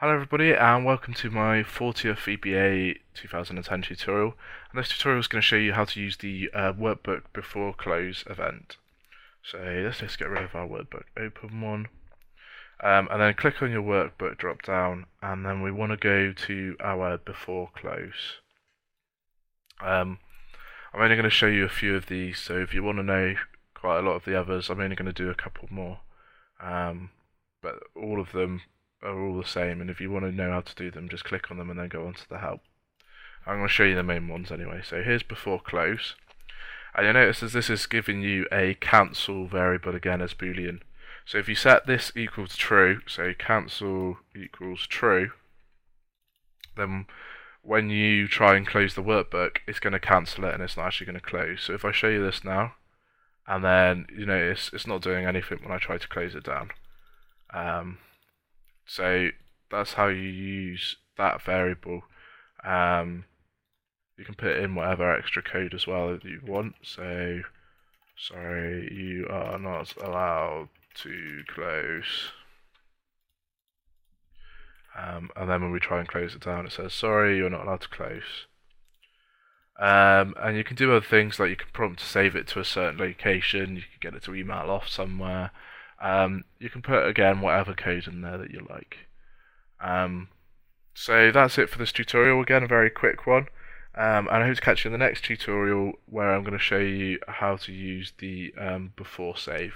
Hello everybody and welcome to my 40th VBA 2010 tutorial and this tutorial is going to show you how to use the uh, workbook before close event. So let's just get rid of our workbook open one um, and then click on your workbook drop down and then we want to go to our before close. Um, I'm only going to show you a few of these so if you want to know quite a lot of the others I'm only going to do a couple more um, but all of them are all the same, and if you want to know how to do them, just click on them and then go on to the help. I'm going to show you the main ones anyway. So here's before close. And you'll notice as this is giving you a cancel variable again as boolean. So if you set this equal to true, so cancel equals true, then when you try and close the workbook, it's going to cancel it and it's not actually going to close. So if I show you this now, and then you notice it's not doing anything when I try to close it down. Um, so that's how you use that variable. Um, you can put in whatever extra code as well that you want. So, sorry, you are not allowed to close. Um, and then when we try and close it down, it says, sorry, you're not allowed to close. Um, and you can do other things like you can prompt to save it to a certain location, you can get it to email off somewhere. Um, you can put again whatever code in there that you like. Um, so that's it for this tutorial. Again, a very quick one. Um, and I hope to catch you in the next tutorial where I'm going to show you how to use the um, before save.